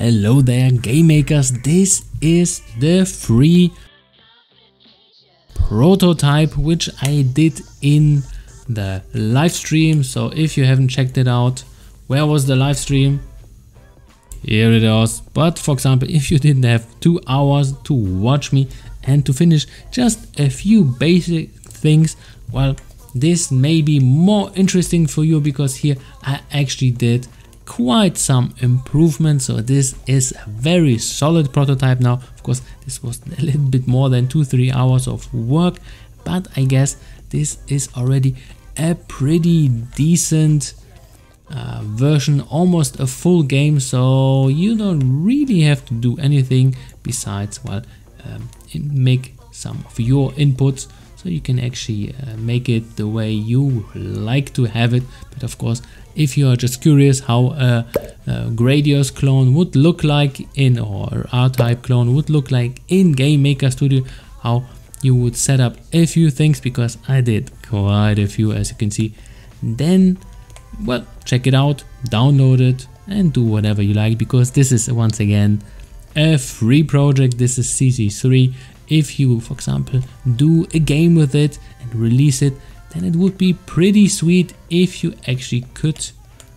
Hello there game makers, this is the free prototype which I did in the live stream. So if you haven't checked it out, where was the live stream? Here it is. But for example, if you didn't have two hours to watch me and to finish just a few basic things, well, this may be more interesting for you because here I actually did quite some improvement so this is a very solid prototype now. Of course this was a little bit more than two three hours of work but i guess this is already a pretty decent uh, version almost a full game so you don't really have to do anything besides well um, make some of your inputs so you can actually uh, make it the way you like to have it. But of course if you are just curious how a, a Gradius clone would look like in or R-Type clone would look like in Game Maker Studio how you would set up a few things because I did quite a few as you can see. Then well check it out download it and do whatever you like because this is once again a free project. This is CC3 if you, for example, do a game with it and release it, then it would be pretty sweet if you actually could.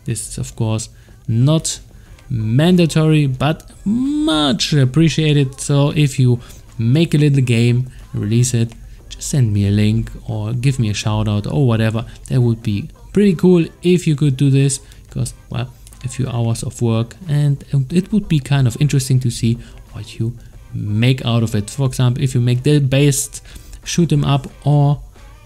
This is of course not mandatory, but much appreciated. So if you make a little game, release it, just send me a link or give me a shout out or whatever. That would be pretty cool if you could do this because, well, a few hours of work and it would be kind of interesting to see what you make out of it. For example, if you make the best shoot 'em up or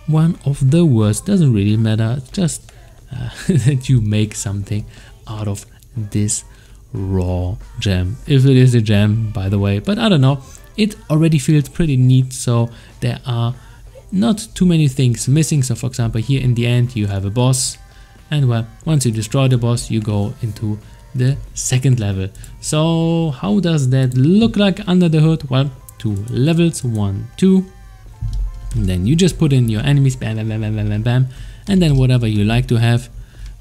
one of the worst, doesn't really matter, just uh, that you make something out of this raw gem. If it is a gem, by the way, but I don't know, it already feels pretty neat, so there are not too many things missing. So for example, here in the end, you have a boss, and well, once you destroy the boss, you go into the second level. So how does that look like under the hood? Well, two levels, one, two. And then you just put in your enemies, bam, bam, bam, bam, bam, bam, and then whatever you like to have.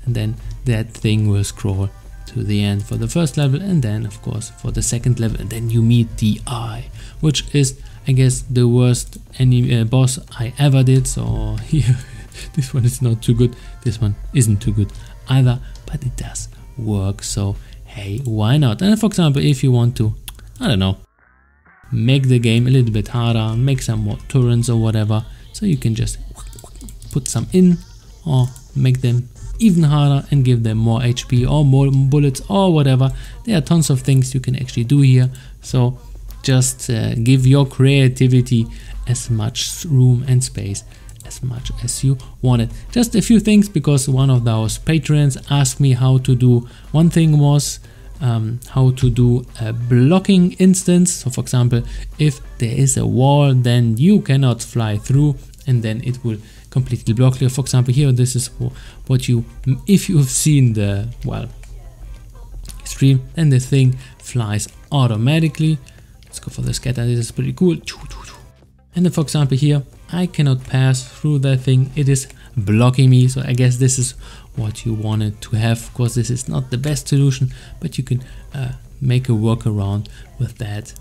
And then that thing will scroll to the end for the first level and then of course for the second level and then you meet the eye which is I guess the worst any uh, boss I ever did so here this one is not too good this one isn't too good either but it does work so hey why not? And for example if you want to I don't know make the game a little bit harder make some more turrets or whatever so you can just put some in or make them even harder and give them more HP or more bullets or whatever. There are tons of things you can actually do here so just uh, give your creativity as much room and space as much as you want it. Just a few things because one of those patrons asked me how to do. One thing was um, how to do a blocking instance. So for example, if there is a wall, then you cannot fly through and then it will completely block you. For example, here, this is what you, if you've seen the, well, stream, then the thing flies automatically. Let's go for the scatter, this is pretty cool. And then for example here, I cannot pass through that thing. It is blocking me. So I guess this is what you wanted to have. Of course, this is not the best solution, but you can uh, make a workaround with that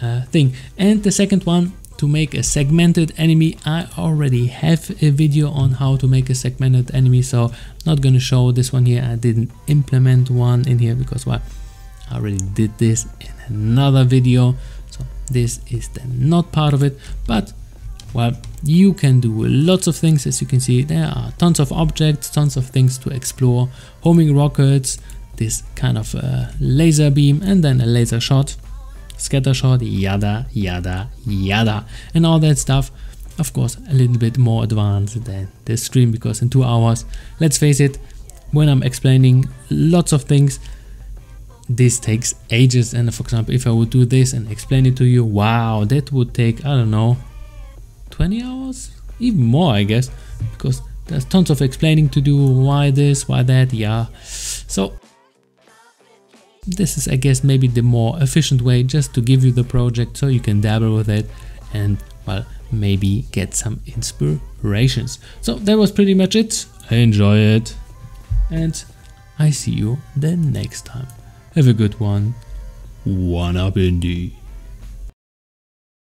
uh, thing. And the second one, to make a segmented enemy. I already have a video on how to make a segmented enemy. So I'm not going to show this one here. I didn't implement one in here because well, I already did this in another video. So this is then not part of it, but well, you can do lots of things as you can see. There are tons of objects, tons of things to explore. Homing rockets, this kind of uh, laser beam and then a laser shot, scatter shot, yada, yada, yada. And all that stuff, of course, a little bit more advanced than the stream because in two hours, let's face it, when I'm explaining lots of things, this takes ages and for example if I would do this and explain it to you wow that would take I don't know 20 hours? Even more, I guess, because there's tons of explaining to do, why this, why that, yeah. So this is, I guess, maybe the more efficient way just to give you the project so you can dabble with it and, well, maybe get some inspirations. So that was pretty much it. I enjoy it. And I see you the next time. Have a good one. one up indie.